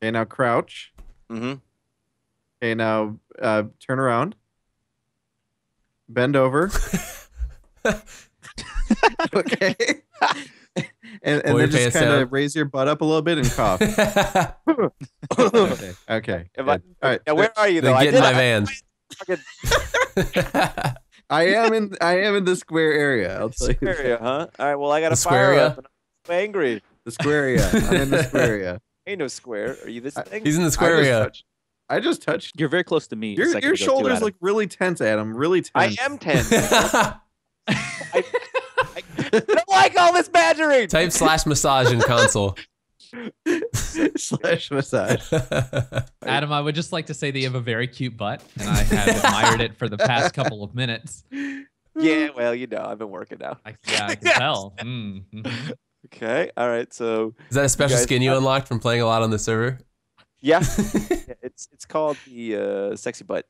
Okay, now crouch. Mm-hmm. Okay, now uh, turn around. Bend over. okay. and and then just kind of raise your butt up a little bit and cough. okay. Okay. I- All right. Now, where are you though? then I get in my I van. fucking I am in. I am in the square area. I'll tell you. that. area, huh? All right. Well, I got The a fire area? up. And I'm angry. The square area. I'm in the square area. Ain't no square. Are you this thing? He's in the square I just area. touched- I just touched. You're very close to me. Your your shoulders look really tense, Adam. Really tense. I tense. am ten. I, I don't like all this badgering. Type slash massage in console. slash massage. Adam, I would just like to say that you have a very cute butt, and I have admired it for the past couple of minutes. Yeah. Well, you know, I've been working now. I, yeah, I can tell. Mm, mhm. Okay. All right. So Is that a special guys- skin you unlocked from playing a lot on the server? yeah, Yeah, it's it's called the uh, sexy butt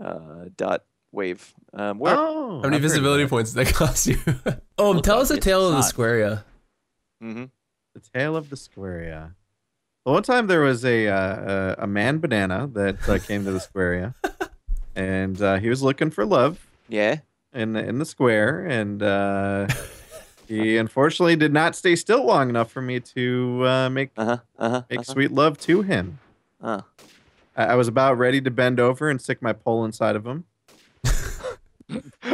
uh, dot wave. Um, where? Oh, How many I've visibility points does that cost you? oh, Look tell us a it's tale of the not. square area. Mm-hmm. The Tale of the Square. Well, one time there was a uh, a, a man banana that uh, came to the square, and uh, he was looking for love Yeah. in the, in the square, and he unfortunately did not stay still long enough for me to uh, make Uh huh. Uh huh. make sweet love to him. Uh. I, I was about ready to bend over and stick my pole inside of him.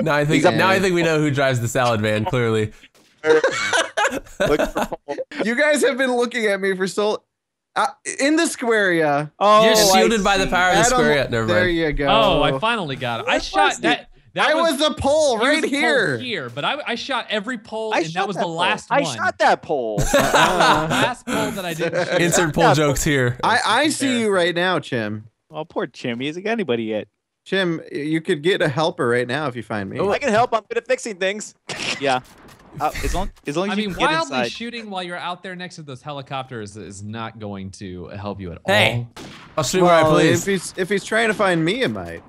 Now I think now I think we know who drives the salad van. Clearly, Look for Paul. You guys have been looking at me for so. Uh, in the square, yeah. Oh, you're shielded by the power of the Adam, square area. Never there mind. you go. Oh, I finally got it. I shot that. That I was, was the pole he right the pole here. Here, but I, I shot every pole, I and shot that was the pole. last I one. shot that pole. That the last pole that I didn't shoot. Insert pull jokes here. I, I see you right now, Chim. Oh, poor Chim. He hasn't got anybody yet. Chim, you could get a helper right now if you find me. Oh, I can help. I'm good at fixing things. Yeah. Uh, as long as long as I you mean, can get wildly inside. shooting while you're out there next to those helicopters is not going to help you at Hey. all. I'll shoot where I Well, if he's if he's trying to find me, it might.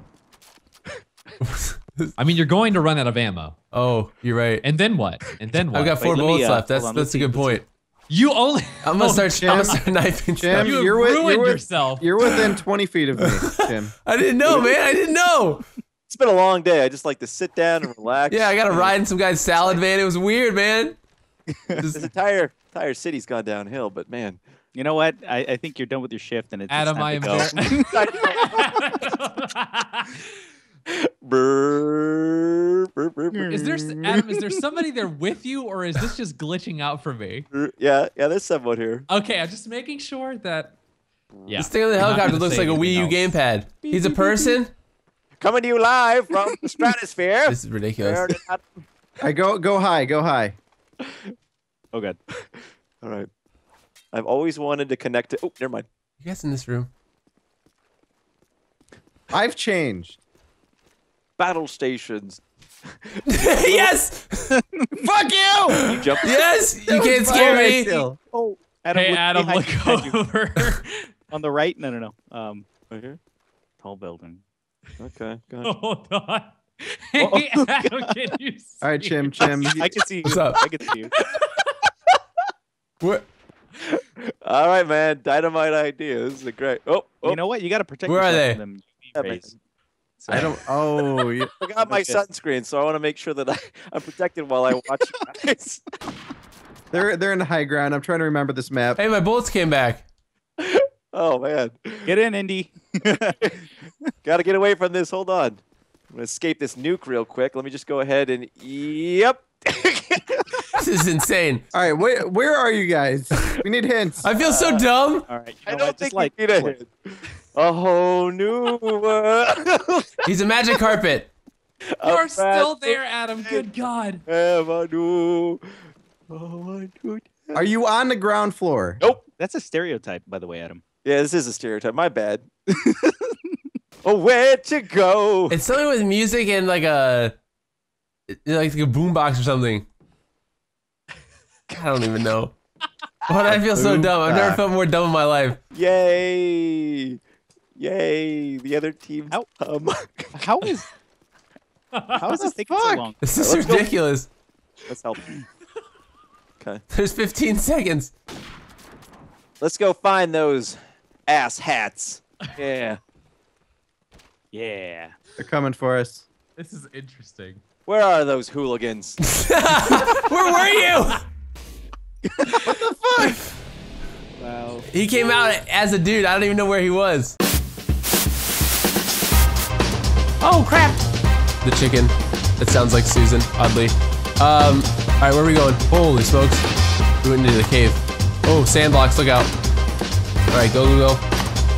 I mean, you're going to run out of ammo, Oh, you're right. and then what? And then what? I've got four Wait, let me, bullets uh, left. That's on, that's a good see. point. you only. I'm gonna start. I'm gonna Jim. start knifing Jim, stuff. You have You're with- you're ruined with- yourself. You're within 20 feet of me, Chim. I didn't know, man. I didn't know. It's been a long day. I just like to sit down and relax. Yeah, I got to ride in some guy's salad van. It was weird, man. This entire entire city's gone downhill, but man. You know what? I, I think you're done with your shift, and it's, it's Adam, time I to am is there hmm. Adam? Is there somebody there with you, or is this just glitching out for me? Yeah, yeah. There's someone here. Okay, I'm just making sure that. Yeah. This thing on the helicopter looks like a Wii U else. gamepad. He's a person. Coming to you live from the stratosphere. This is ridiculous. Where did that- I go go high, go high. Oh god. All right. I've always wanted to connect to. Oh, never mind. You guys in this room? I've changed. Battle stations. yes, Fuck you! You jump. yes. You can't scare me. still. Oh, Adam, Hey, look Adam, look you, over. on the right. No, no, no. Um, Right here. tall building. Okay. Go ahead. Hold on. Hey, Adam, can you see? All right, Chim, Chim. I can see you. What's up? I can see you. Where, All right, man. Dynamite idea. This is a great. Oh, oh You know what? You got to protect Where are they? from them Yeah, UV man. rays. So- I don't. Oh, you, I got my Okay. sunscreen, so I want to make sure that I, I'm protected while I watch guys. they're they're in the high ground. I'm trying to remember this map. hey, my bullets came back. Oh man. Get in, Indy. Got to get away from this. Hold on. I'm gonna escape this nuke real quick. Let me just go ahead and. Yep. This is insane. All right, where where are you guys? We need hints. I feel so uh, dumb. All right. You I know don't what? think Just like you need a hint. A whole new world. He's a magic carpet. You're still there, Adam. Good God. Have a new. Oh, I do. Are you on the ground floor? Nope. That's a stereotype, by the way, Adam. Yeah, this is a stereotype. My bad. oh, where to go? It's something with music and like a like a boombox or something. I don't even know. Why do I feel so dumb? I've never felt more dumb in my life. Yay! Yay! The other team. Ow. Um, How is how is this taking so long? This is Let's go. ridiculous. let's help. Okay. There's 15 seconds. Let's go find those ass hats. Yeah. Yeah. They're coming for us. This is interesting. Where are those hooligans? Where were you? What the fuck? Wow. He came out as a dude. I don't even know where he was. Oh crap! The chicken. That sounds like Susan, oddly. Um, all right, where are we going? Holy smokes! We went into the cave. Oh, sand blocks! Look out! All right, go, go, go!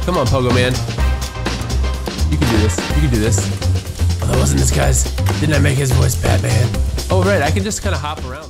Come on, Pogo Man. You can do this. You can do this. Oh, that wasn't this guy's. Didn't I make his voice Batman? Oh, right. I can just kind of hop around like.